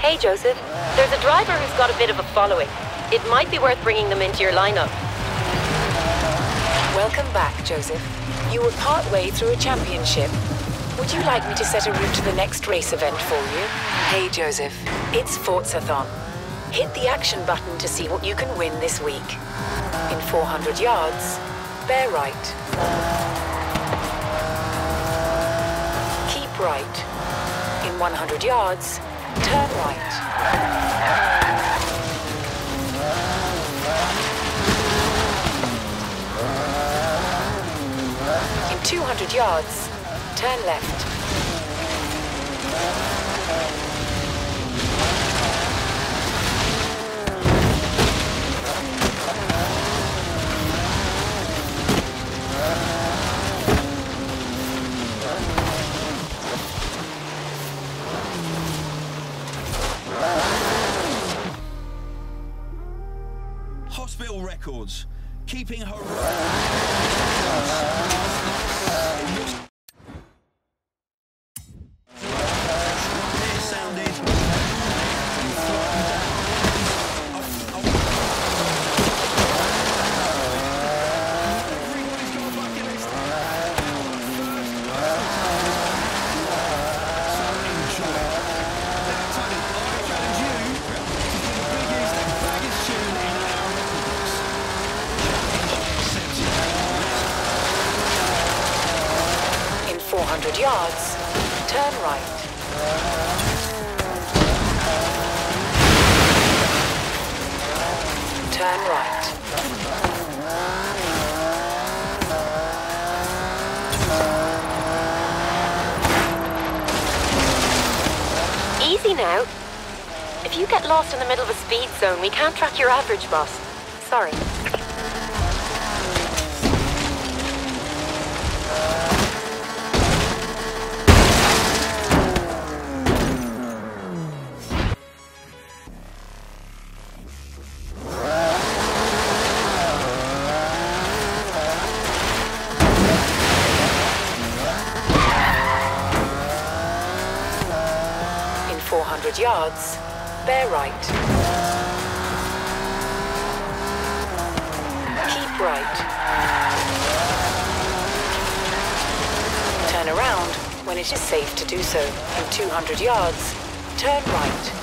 Hey, Joseph. There's a driver who's got a bit of a following. It might be worth bringing them into your lineup. Welcome back, Joseph. You were part way through a championship. Would you like me to set a route to the next race event for you? Hey, Joseph. It's Forzathon. Hit the action button to see what you can win this week. In 400 yards, bear right. Keep right. In 100 yards, turn right. In 200 yards, turn left. Records. Keeping her. 100 yards, turn right. Turn right. Easy now. If you get lost in the middle of a speed zone, we can't track your average, boss. Sorry. 400 yards, bear right. Keep right. Turn around when it is safe to do so. In 200 yards, turn right.